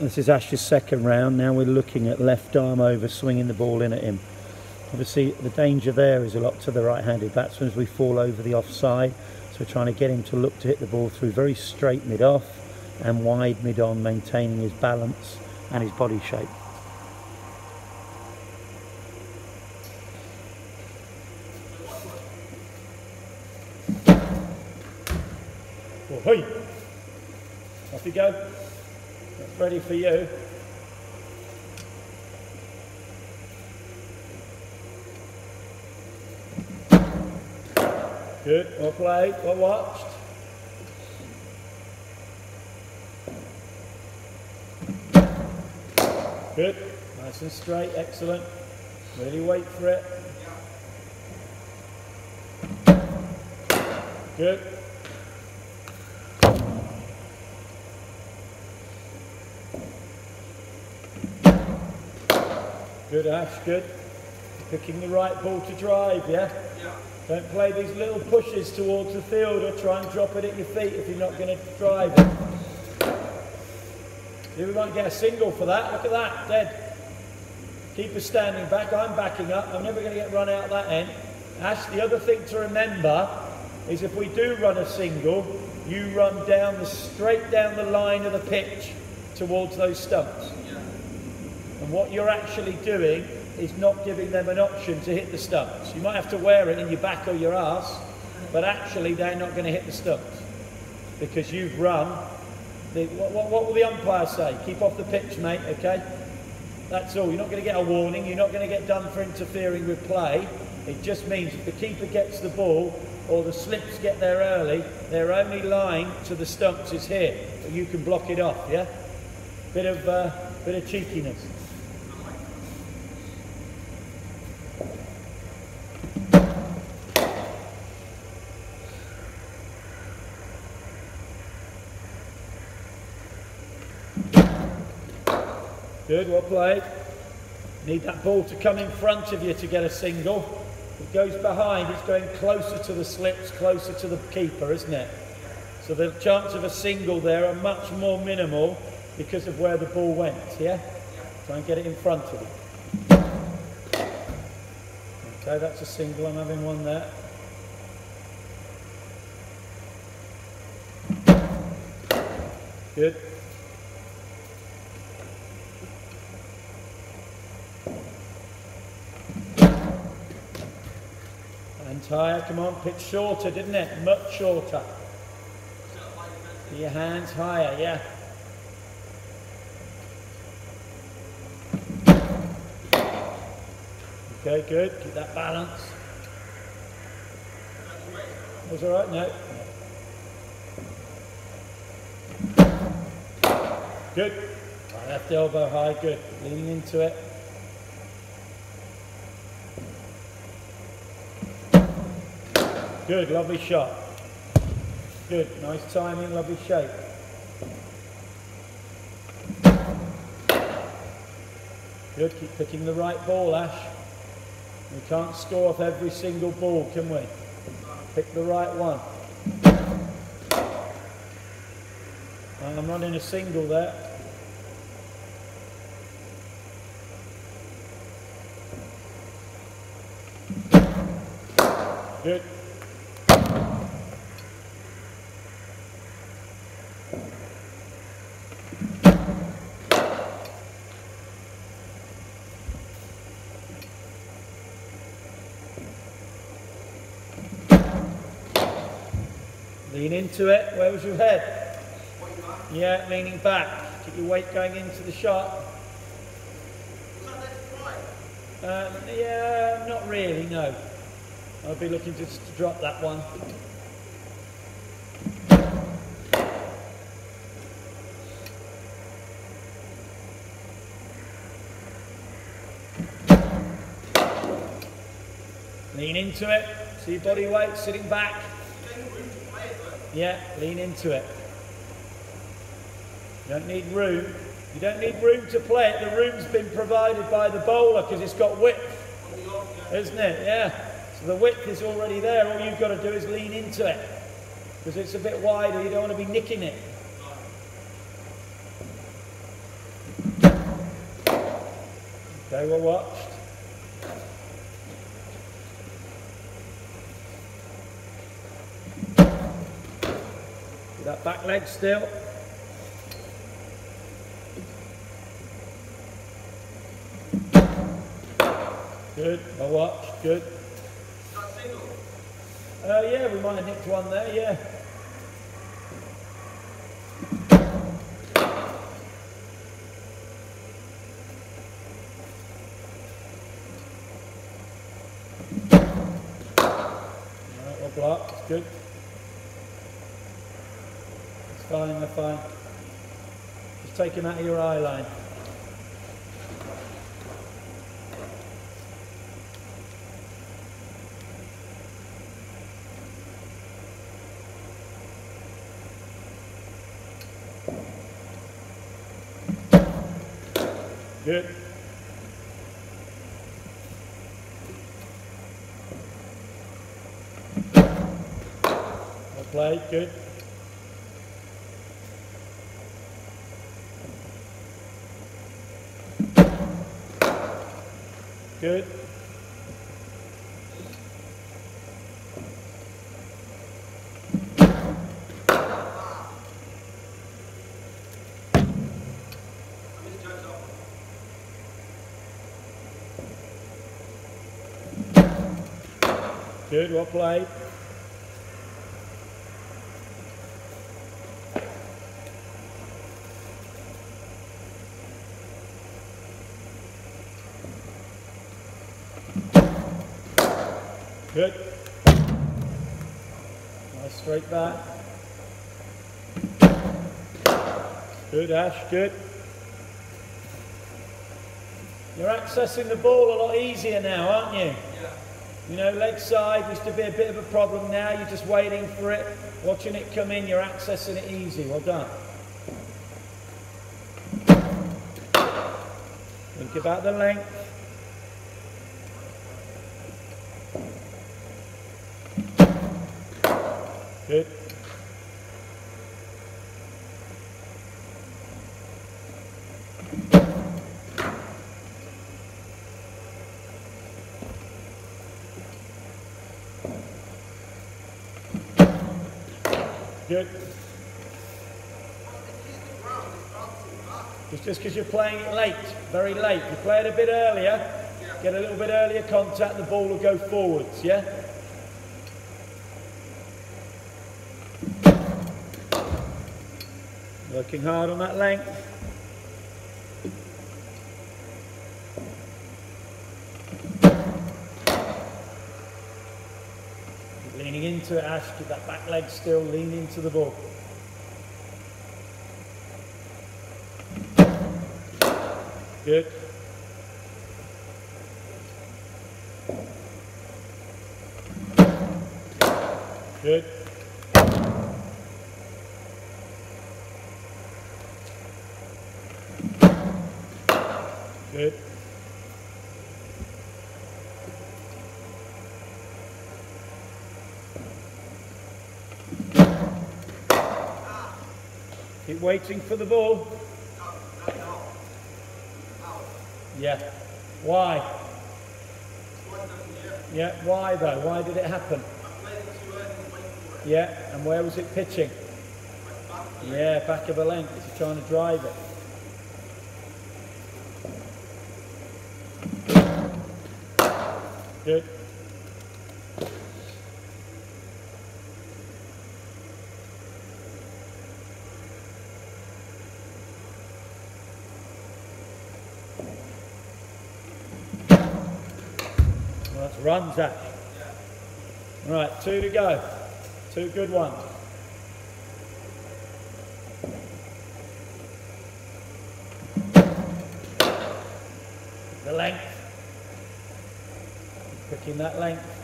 This is Ash's second round. Now we're looking at left arm over, swinging the ball in at him. Obviously, the danger there is a lot to the right-handed batsman as we fall over the offside. So we're trying to get him to look to hit the ball through very straight mid-off and wide mid-on, maintaining his balance and his body shape. Well, hey. Off you go. Ready for you. Good. Well played. Well watched. Good. Nice and straight. Excellent. Really wait for it. Good. Good, Ash, good. Picking the right ball to drive, yeah? Yeah. Don't play these little pushes towards the field or try and drop it at your feet if you're not going to drive it. See, we might get a single for that. Look at that, dead. Keeper standing back. I'm backing up. I'm never going to get run out that end. Ash, the other thing to remember is if we do run a single, you run down the straight down the line of the pitch towards those stumps. And what you're actually doing is not giving them an option to hit the stumps. You might have to wear it in your back or your ass, but actually they're not going to hit the stumps because you've run. The, what, what, what will the umpire say? Keep off the pitch, mate, okay? That's all. You're not going to get a warning. You're not going to get done for interfering with play. It just means if the keeper gets the ball or the slips get there early, their only line to the stumps is here. You can block it off, yeah? Bit of, uh, bit of cheekiness. Good, well played. Need that ball to come in front of you to get a single. It goes behind, it's going closer to the slips, closer to the keeper, isn't it? So the chance of a single there are much more minimal because of where the ball went, yeah? Try and get it in front of you. Okay, that's a single, I'm having one there. Good. Higher, come on, pitch shorter, didn't it? Much shorter. Your hands higher, yeah. Okay, good. Keep that balance. Was all right? No. Good. Right, left elbow high, good. Leaning into it. Good, lovely shot. Good, nice timing, lovely shape. Good, keep picking the right ball, Ash. We can't score off every single ball, can we? Pick the right one. And I'm running a single there. Good. Lean into it. Where was your head? Yeah, leaning back. Keep your weight going into the shot. Um, yeah, not really, no. I'll be looking to, to drop that one. Lean into it. See your body weight sitting back. Yeah, lean into it. You don't need room. You don't need room to play it. The room's been provided by the bowler because it's got width, isn't it? Yeah. So the width is already there. All you've got to do is lean into it because it's a bit wider. You don't want to be nicking it. They were watched. That back leg still. Good, well watch, good. Uh, yeah, we might have nicked one there, yeah. Alright, well blocked, it's good. Fine, they're fine. Just take him out of your eye line. Good. Played, good. Good. Good, well played. Good. Nice straight back. Good, Ash, good. You're accessing the ball a lot easier now, aren't you? Yeah. You know, leg side used to be a bit of a problem now. You're just waiting for it, watching it come in. You're accessing it easy. Well done. Think about the length. Good. Good. It's just because you're playing it late, very late. You play it a bit earlier, get a little bit earlier contact, the ball will go forwards, yeah? Working hard on that length. Leaning into it, Ash, keep that back leg still, lean into the ball. Good. Good. Keep waiting for the ball. Yeah. Why? Yeah, why though? Why did it happen? Yeah, and where was it pitching? Yeah, back of a length. He's trying to drive it. Good. That's runs, Ash. Right, two to go. Two good ones. The length. Picking that length.